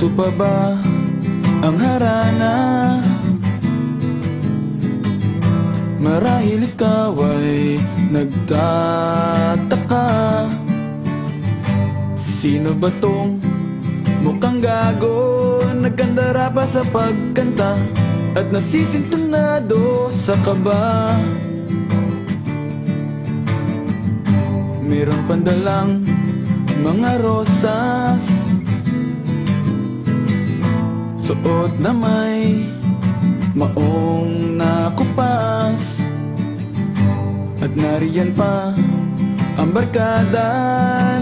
Uso pa ba ang harana? Marahil ikaw ay nagtataka. Sino ba tong mukhang gago Nagkandara pa sa pagkanta At nasisintunado sa kaba? Meron pandalang mga rosas Suot na may maong nakupas. At nariyan pa ang barkada.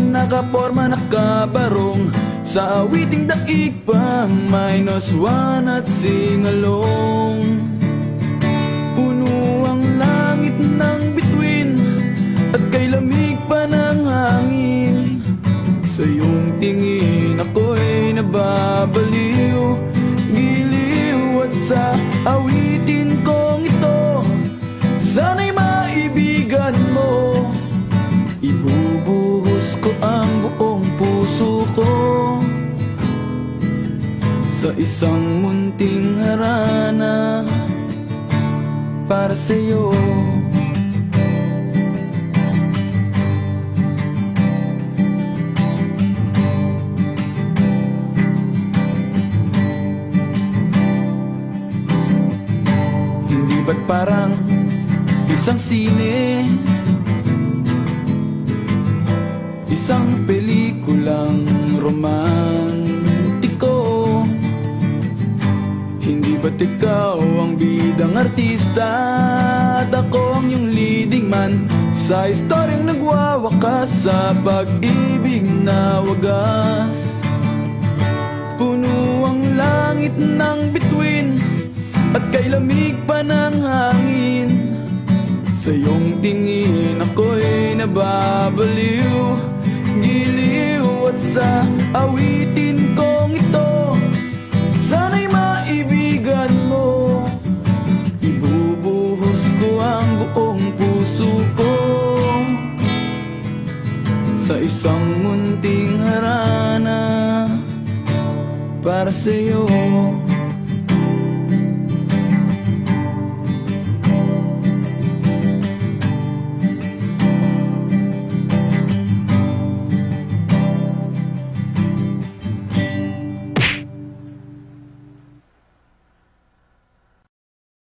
Nakaporma nakabarong. Sa awiting daig pa Minus one at singalong. Puno ang langit ng bituin At kay lamig pa ng hangin. Sa iyong tingin ako'y sa awitin kong ito. Sana'y maibigan mo. Ibubuhos ko ang buong puso ko. Sa isang munting harana Para sa'yo. Hindi ba't parang isang sine? Isang pelikulang romantiko. Hindi ba't ikaw ang bidang artista? At ako ang iyong leading man. Sa istoryang nagwawakas sa pag-ibig na wagas. Puno ang langit ng bituin At kay lamig pa ng hangin Sa iyong tingin ako'y nababaliw. Giliw at sa awitin kong ito Sana'y maibigan mo. Ibubuhos ko ang buong puso ko Sa isang munting harana Para sa'yo